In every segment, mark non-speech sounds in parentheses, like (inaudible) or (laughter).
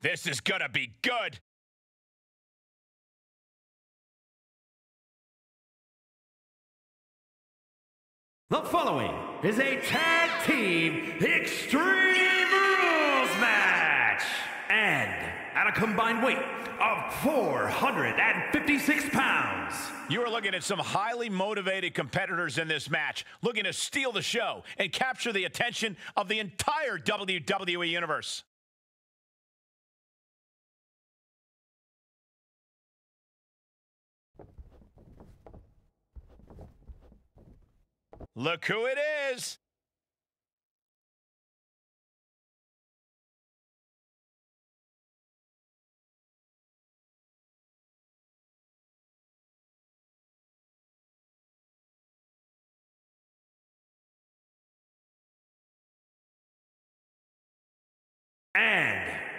This is gonna be good. The following is a tag team Extreme Rules match. And at a combined weight of 456 pounds, You are looking at some highly motivated competitors in this match, looking to steal the show and capture the attention of the entire WWE Universe. Look who it is.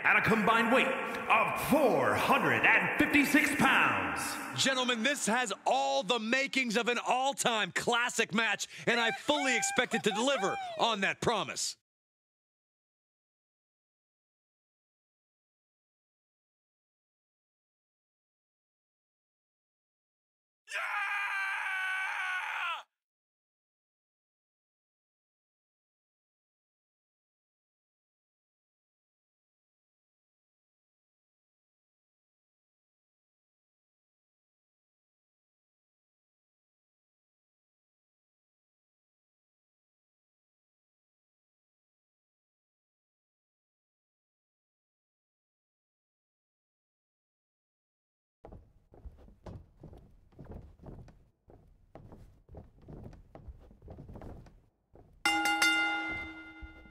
At a combined weight of 456 pounds, Gentlemen, this has all the makings of an all-time classic match, and I fully expect it to deliver on that promise.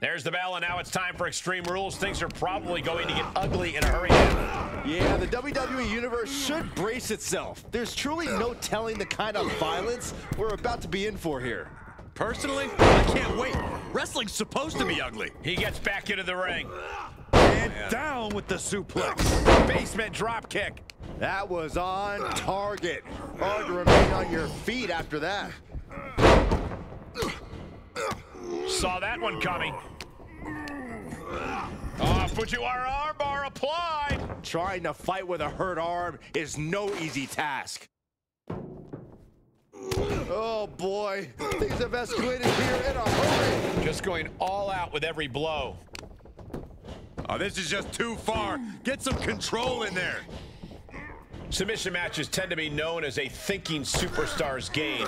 There's the bell, and now it's time for Extreme Rules. Things are probably going to get ugly in a hurry. Yeah, the WWE Universe should brace itself. There's truly no telling the kind of violence we're about to be in for here. Personally, I can't wait. Wrestling's supposed to be ugly. He gets back into the ring. And down with the suplex. Basement drop kick. That was on target. Hard to remain on your feet after that. Saw that one coming. Oh, Fujiwara armbar applied. Trying to fight with a hurt arm is no easy task. Oh boy, things have escalated here in a hurry. Just going all out with every blow. Oh, this is just too far. Get some control in there. Submission matches tend to be known as a thinking superstar's game.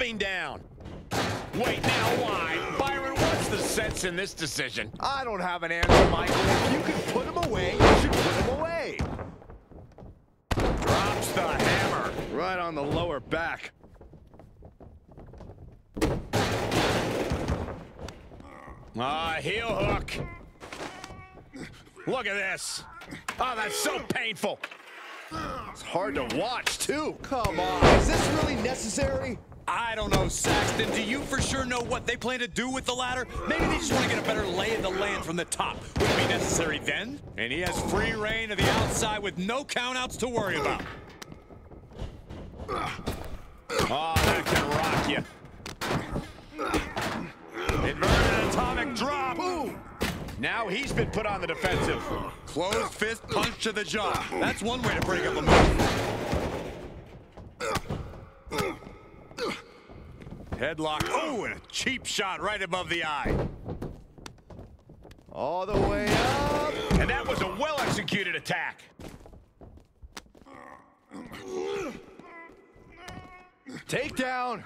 Down. Wait, now why? Byron, what's the sense in this decision? I don't have an answer, Michael. If you can put him away, you should put him away. Drops the hammer. Right on the lower back. Ah, heel hook. Look at this. Oh, that's so painful. It's hard to watch, too. Come on, is this really necessary? I don't know, Saxton. Do you for sure know what they plan to do with the ladder? Maybe they just want to get a better lay of the land from the top. Would it be necessary then? And he has free rein to the outside with no countouts to worry about. Oh, that can rock you. Inverted atomic drop. Now he's been put on the defensive. Closed fist punch to the jaw. That's one way to break up a move. Headlock. Oh, and a cheap shot right above the eye. All the way up. And that was a well-executed attack. Takedown.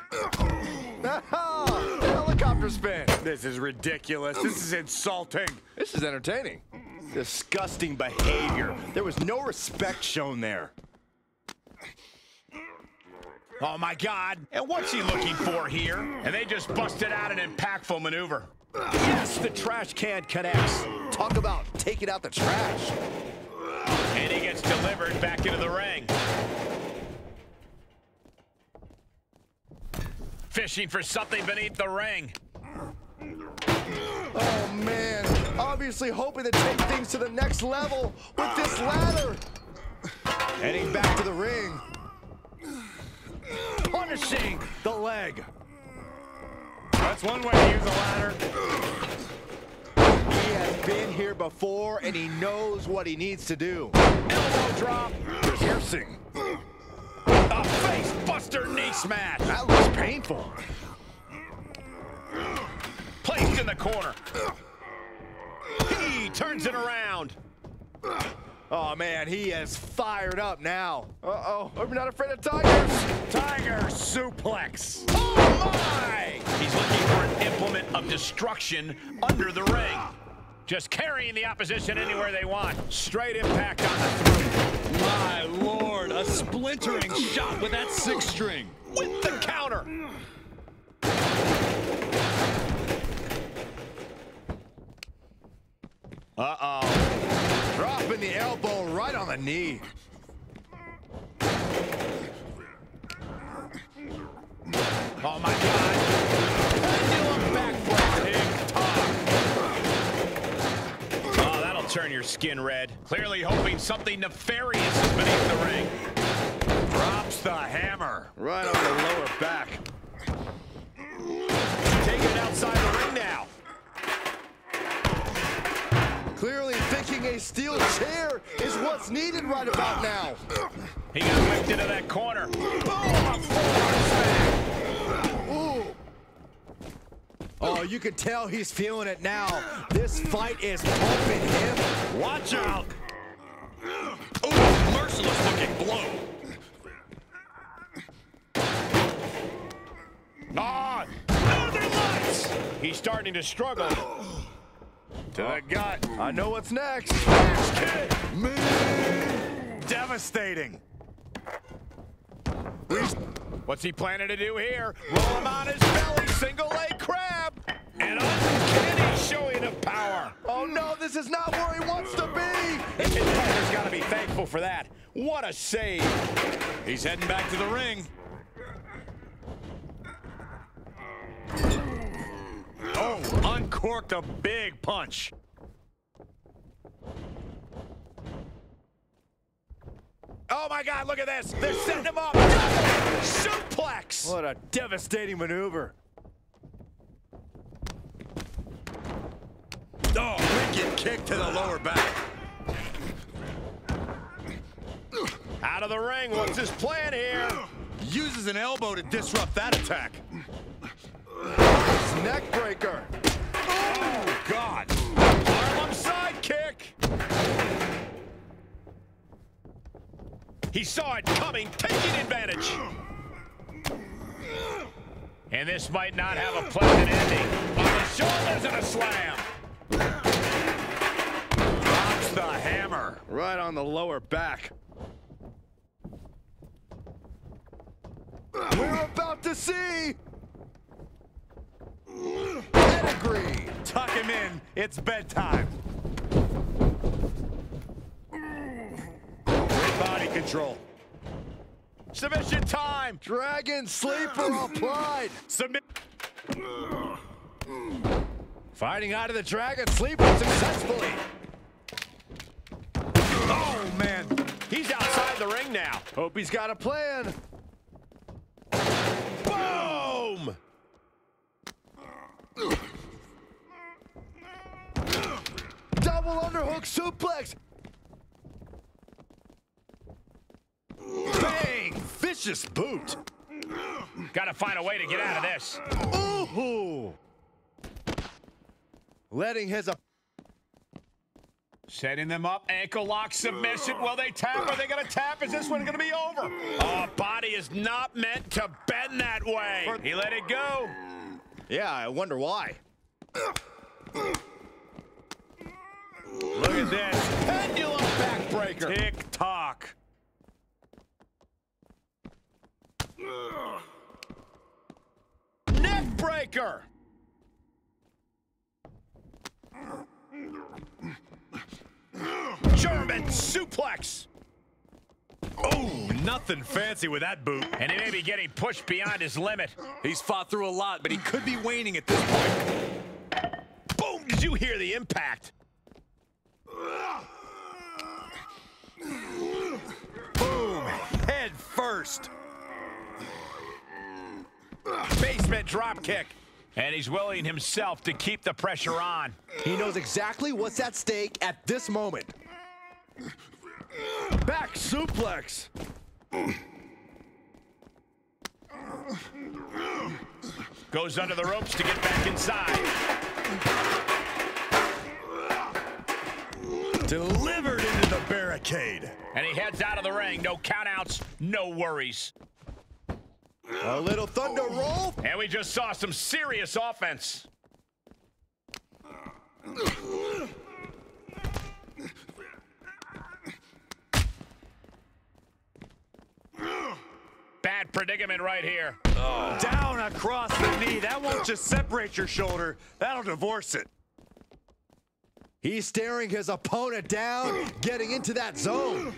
(laughs) Helicopter spin. This is ridiculous. This is insulting. This is entertaining. Disgusting behavior. There was no respect shown there. Oh, my God. And what's he looking for here? And they just busted out an impactful maneuver. Yes, the trash can connects. Talk about taking out the trash. And he gets delivered back into the ring. Fishing for something beneath the ring. Oh, man. Obviously hoping to take things to the next level with this ladder. Heading back to the ring. The leg. That's one way to use a ladder. He has been here before, and he knows what he needs to do. Elbow drop. Piercing. A face buster knee smash. That looks painful. Placed in the corner. He turns it around. Oh, man, he is fired up now. Uh-oh, I'm not afraid of tigers. Tiger suplex. Oh my! He's looking for an implement of destruction under the ring. Just carrying the opposition anywhere they want. Straight impact on the throat. My lord, a splintering shot with that six string. With the counter. Uh-oh. Dropping the elbow right on the knee. Oh my God. Pendulum backbreaker. Tick-tock. Oh, that'll turn your skin red. Clearly hoping something nefarious is beneath the ring. Drops the hammer. Right on the lower back. Taking it outside the ring now. Clearly thinking a steel chair is what's needed right about now. He got whipped into that corner. You can tell he's feeling it now. This fight is pumping him. Watch out. Ooh, merciless looking blow. Ah, Northern Lights. He's starting to struggle. To the gut. I know what's next. Devastating. What's he planning to do here? Roll him on his belly, single leg crab. An uncanny showing of power. Oh no, this is not where he wants to be. His partner's got to be thankful for that. What a save. He's heading back to the ring. Oh, uncorked a big punch. Oh my God, look at this. They're setting him up. Suplex. What a devastating maneuver. Oh, wicked kick to the lower back. Out of the ring. What's his plan here? Uses an elbow to disrupt that attack. Neck breaker. Oh, God. Harlem sidekick. He saw it coming, taking advantage. And this might not have a pleasant ending. On the shoulders and a slam. Drops the hammer. Right on the lower back. We're about to see pedigree. Tuck him in. It's bedtime. Great body control. Submission time. Dragon sleeper applied. Submit. Fighting out of the dragon sleeper successfully. Oh, man. He's outside the ring now. Hope he's got a plan. Boom! Double underhook suplex. Bang! Vicious boot. Got to find a way to get out of this. Ooh! Letting his op- Setting them up. Ankle lock submission. Will they tap? Are they going to tap? Is this one going to be over? Oh, body is not meant to bend that way. He let it go. Yeah, I wonder why. Look at this. Pendulum backbreaker. Tick tock. Neck breaker. German suplex. Oh, nothing fancy with that boot. And he may be getting pushed beyond his limit. He's fought through a lot, but he could be waning at this point. Boom! Did you hear the impact? Boom, head first. Basement drop kick. And he's willing himself to keep the pressure on. He knows exactly what's at stake at this moment. Back suplex. Goes under the ropes to get back inside. Delivered into the barricade. And he heads out of the ring. No countouts, no worries. A little thunder roll. And we just saw some serious offense. Bad predicament right here. Oh. Down across the knee. That won't just separate your shoulder. That'll divorce it. He's staring his opponent down, getting into that zone.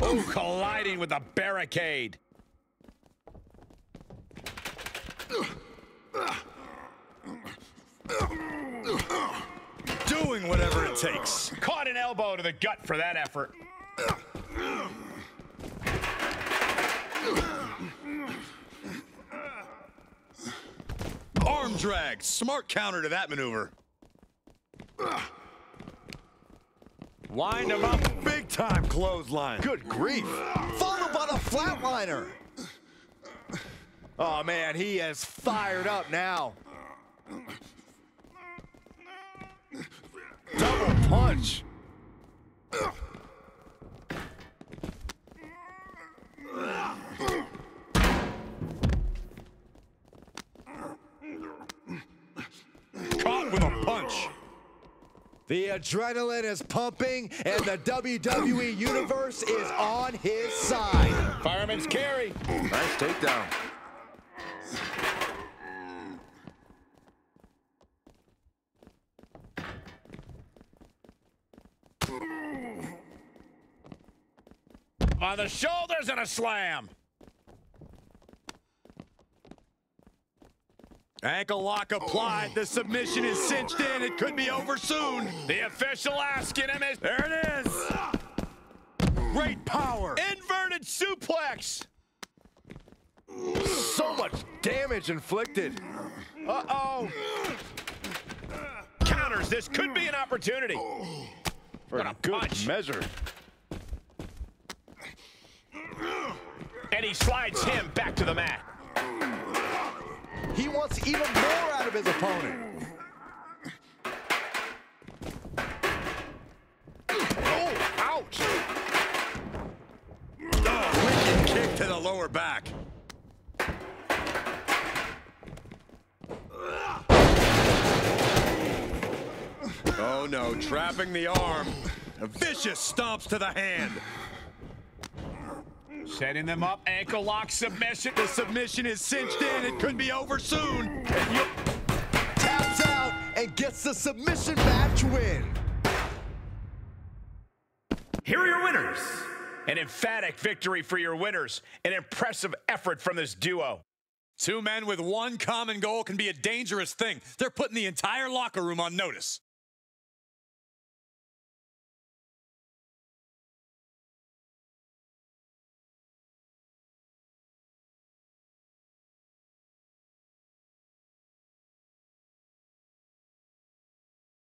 Oh, colliding with the barricade. Doing whatever it takes. Caught an elbow to the gut for that effort. Arm drag. Smart counter to that maneuver. Wind him up. Big time clothesline. Good grief. Followed by the flatliner. Oh, man, he is fired up now. Double punch. Caught with a punch. The adrenaline is pumping, and the WWE Universe is on his side. Fireman's carry. Nice takedown. On the shoulders and a slam. Ankle lock applied. Oh. The submission is cinched in. It could be over soon. The official asking him is There it is. Great power. inverted suplex. So much damage inflicted. Uh-oh. Counters. This could be an opportunity. For What a good punch. measure. And he slides him back to the mat. He wants even more out of his opponent. Oh, ouch. Oh, wicked kick to the lower back. Oh no, trapping the arm. A vicious stomps to the hand. Setting them up. Ankle lock submission. The submission is cinched in. It could be over soon. Taps out and gets the submission match win. Here are your winners. An emphatic victory for your winners. An impressive effort from this duo. Two men with one common goal can be a dangerous thing. They're putting the entire locker room on notice.